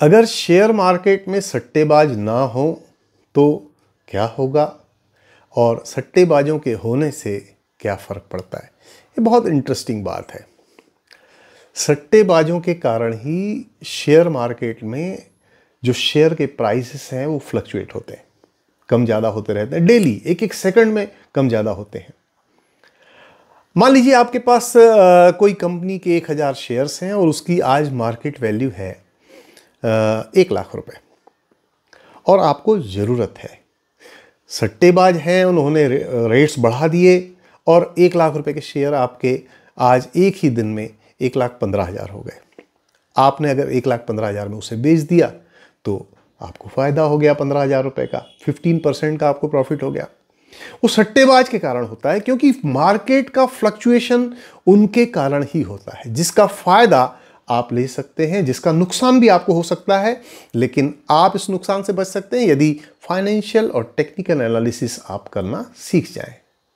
अगर share market में सट्टेबाज ना हो तो क्या होगा? और सट्टेबाजों के होने से क्या फ़र्क पड़ता है? ये बहुत इंटरेस्टिंग बात है। सट्टेबाजों के कारण ही शेयर मार्केट में जो शेयर के प्राइसेस हैं, वो फ्लक्चुएट होते हैं। कम ज़्यादा होते रहते हैं। डेली एक एक सेकंड में कम ज़्यादा होते हैं। मान लीजिए आपके पास कोई कंपनी के एक हज़ार शेयर्स हैं और उसकी आज मार्केट वैल्यू है एक लाख रुपए। और आपको ज़रूरत है। सट्टेबाज हैं, उन्होंने रेट्स बढ़ा दिए और एक लाख रुपए के शेयर आपके आज एक ही दिन में एक लाख पंद्रह हज़ार हो गए। आपने अगर एक लाख पंद्रह हज़ार में उसे बेच दिया तो आपको फ़ायदा हो गया पंद्रह हज़ार रुपये का फिफ्टीन परसेंट का आपको प्रॉफिट हो गया। वो सट्टेबाज के कारण होता है, क्योंकि मार्केट का फ्लक्चुएशन उनके कारण ही होता है, जिसका फ़ायदा आप ले सकते हैं, जिसका नुकसान भी आपको हो सकता है, लेकिन आप इस नुकसान से बच सकते हैं यदि फाइनेंशियल और टेक्निकल एनालिसिस आप करना सीख जाएँ।